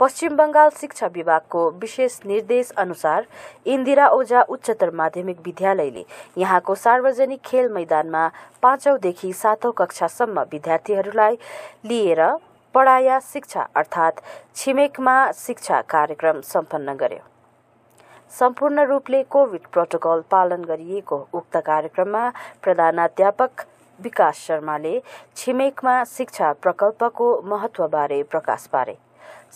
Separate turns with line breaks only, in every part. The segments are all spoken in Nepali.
पश्चिम बंगाल शिक्षा विभागको विशेष निर्देश अनुसार इन्दिरा ओझा उच्चतर माध्यमिक विद्यालयले यहाँको सार्वजनिक खेल मैदानमा पाँचौंदेखि सातौं कक्षासम्म विद्यार्थीहरूलाई लिएर पढाया शिक्षा अर्थात् छिमेकमा शिक्षा कार्यक्रम सम्पन्न गर्यो। सम्पूर्ण रूपले कोभिड प्रोटोकल पालन गरिएको उक्त कार्यक्रममा प्रधानाध्यापक विकास शर्माले छिमेकमा शिक्षा प्रकल्पको महत्वबारे प्रकाश पारे।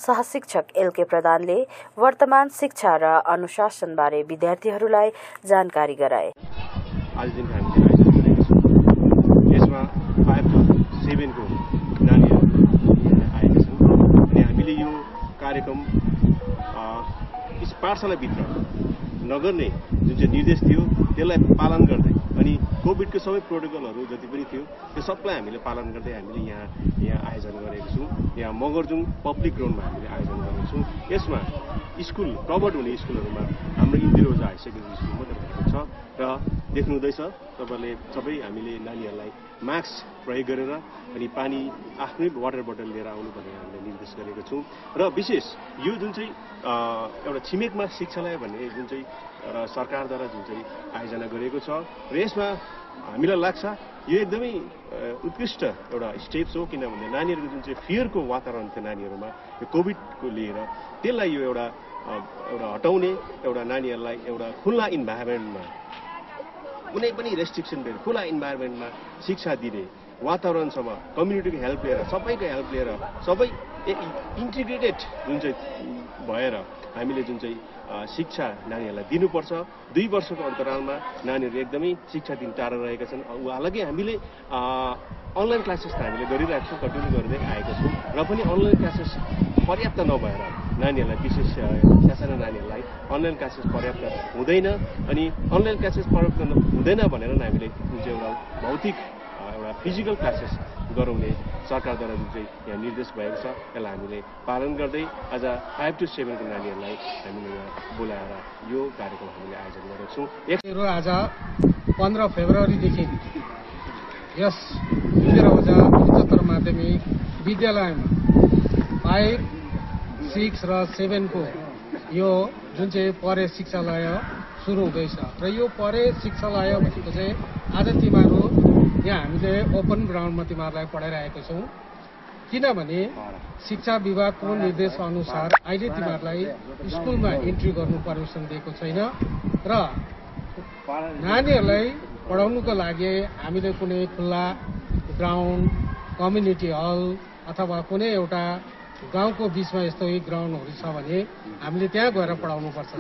सहशिक्षक एलके प्रधानले वर्तमान शिक्षा र अनुशासनबारे विद्यार्थीहरूलाई जानकारी गराए।
छौँ। यसमा आएका छन्। अनि हामीले यो कार्यक्रम पाठशालाभित्र नगर्ने जुन चाहिँ निर्देश थियो त्यसलाई पालन गर्दै अनि कोभिडको सबै प्रोटोकलहरू जति पनि थियो त्यो सबलाई हामीले पालन गर्दै हामीले यहाँ यहाँ आयोजना छौँ यहाँ मगरजुङ पब्लिक ग्राउन्डमा हामीले आयोजना गरेको छौँ यसमा स्कुल प्रवर्ड हुने स्कुलहरूमा हाम्रो इन्दिरोजा हाई सेकेन्डरी स्कुल मात्रै भएको छ र देख्नुहुँदैछ तपाईँहरूले सबै हामीले नानीहरूलाई मास्क प्रयोग गरेर अनि पानी आफ्नै वाटर बोतल लिएर आउनु भन्ने हामीले निर्देश गरेको छौँ। र विशेष यो जुन चाहिँ एउटा छिमेकमा शिक्षालय भन्ने जुन चाहिँ सरकारद्वारा जुन चाहिँ आयोजना गरेको छ र यसमा हामीलाई लाग्छ यो एकदमै उत्कृष्ट एउटा स्टेप्स हो किनभने नानीहरूको जुन चाहिँ फियरको वातावरण थियो नानीहरूमा यो कोभिडको लिएर त्यसलाई यो एउटा एउटा हटाउने एउटा नानीहरूलाई एउटा खुल्ला इन्भाइरोमेन्टमा कुनै पनि रेस्ट्रिक्सन बिना खुला इन्भाइरोमेन्टमा शिक्षा दिने वातावरणसम्म कम्युनिटीको हेल्प लिएर सबैको हेल्प लिएर सबै इन्टिग्रेटेड जुन चाहिँ भएर हामीले जुन चाहिँ शिक्षा नानीहरूलाई दिनुपर्छ। दुई वर्षको अन्तरालमा नानीहरू एकदमै शिक्षा दिन टाढा रहेका छन्। हालाकि हामीले अनलाइन क्लासेस त हामीले गरिरहेको छौँ कन्टिन्यू गर्दै आएको छौँ। र पनि अनलाइन क्लासेस पर्याप्त नभएर नानीहरूलाई विशेष सासाना नानीहरूलाई अनलाइन क्लासेस पर्याप्त हुँदैन। अनि अनलाइन क्लासेस पर्याप्त हुँदैन भनेर हामीले जुन चाहिँ एउटा भौतिक एउटा फिजिकल क्लासेस गराउने सरकारद्वारा जुन चाहिँ यहाँ निर्देश भएको छ यसलाई हामीले पालन गर्दै आज फाइभ टु सेभेनको नानीहरूलाई हामीले यहाँ बोलाएर यो कार्यक्रम हामीले आयोजन गरेको छौँ
आज पन्ध्र फेब्रुअरीदेखि यस ओझा उच्चतर माध्यमिक विद्यालयमा फाइभ सिक्स र सेभेनको यो जुन चाहिँ परे शिक्षालय सुरु हुँदैछ। र यो परे शिक्षालय भनेको चाहिँ आज तिमीहरू यहाँ हामीले ओपन ग्राउन्डमा तिमीहरूलाई पढाइरहेको छौँ। किनभने शिक्षा विभागको निर्देश अनुसार अहिले तिमीहरूलाई स्कुलमा इन्ट्री गर्नु पर्मिसन दिएको छैन र नानीहरूलाई पढाउनुको लागि हामीले कुनै खुल्ला ग्राउन्ड कम्युनिटी हल अथवा कुनै एउटा गाउँको बिचमा यस्तो ग्राउन्डहरू छ भने हामीले त्यहाँ गएर पढाउनुपर्छ।